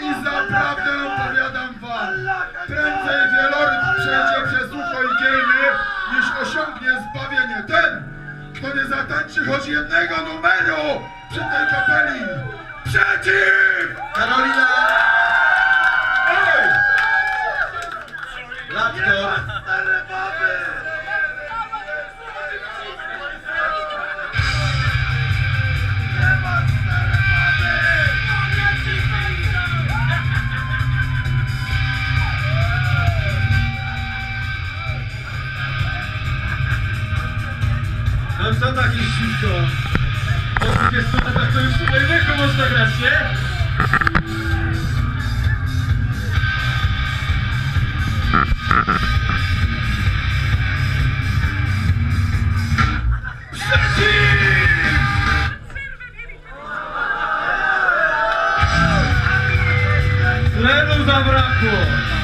I zaprawdę opowiadam wam, prędzej wieloryb przejdzie przez ucho igielny, niż osiągnie zbawienie ten, kto nie zatańczy choć jednego numeru przy tej kapeli. Przeciw! Silva Branco.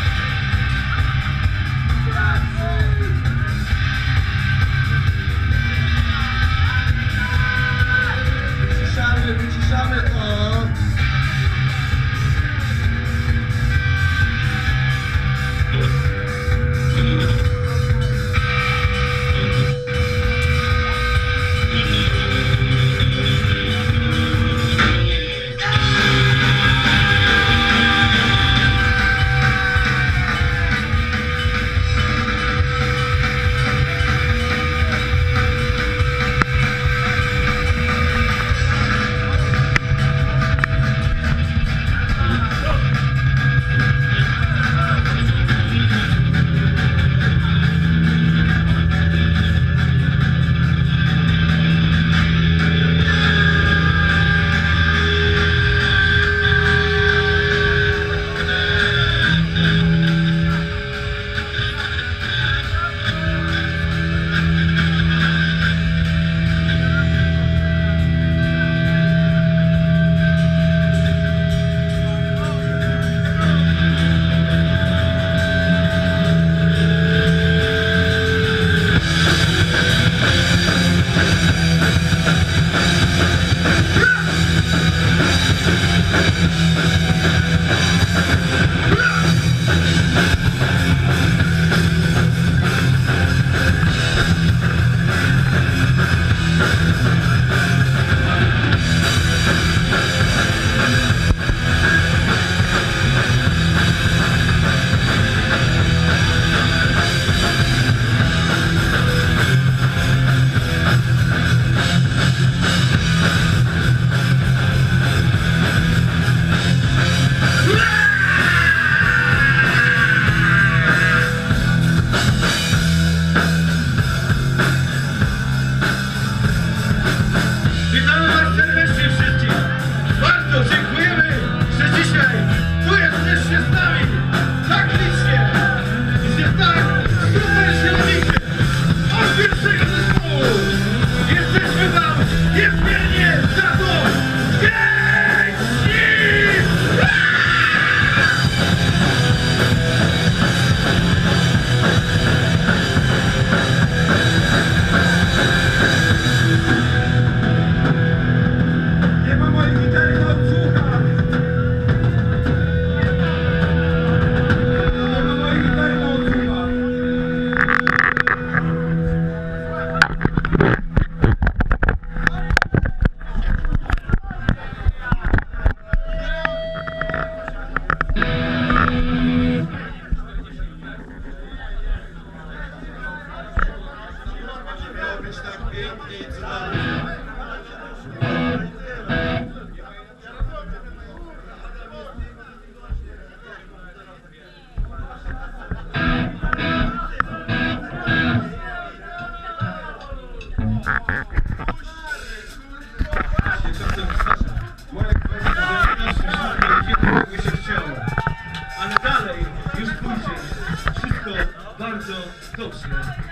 bardzo dobrze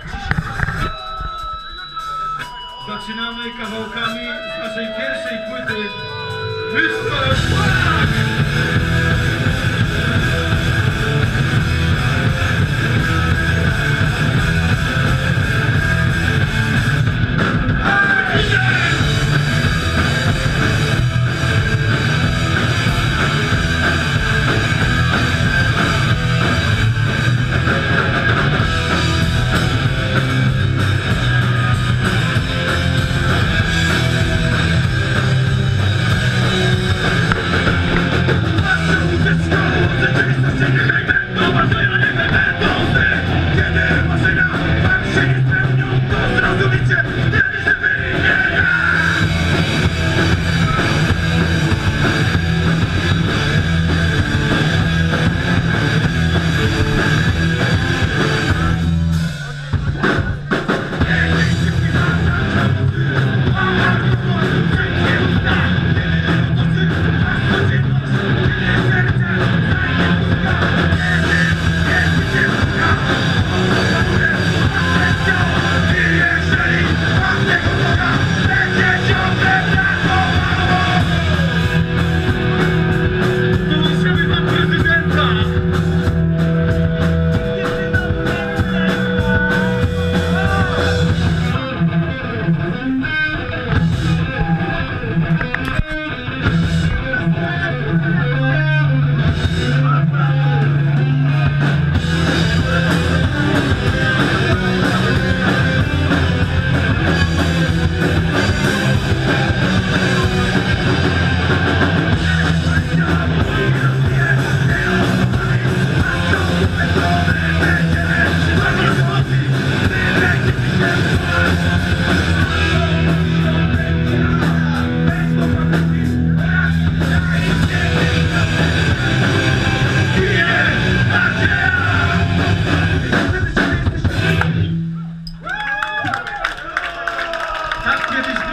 dzisiaj. Zaczynamy kawałkami z naszej pierwszej płyty. Wyspę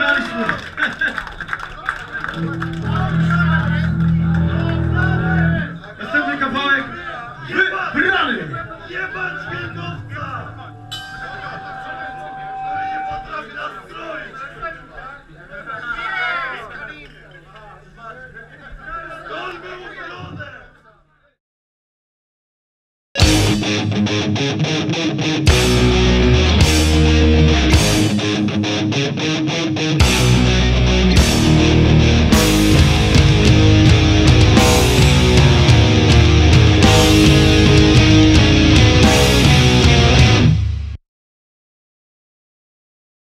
yarıştı.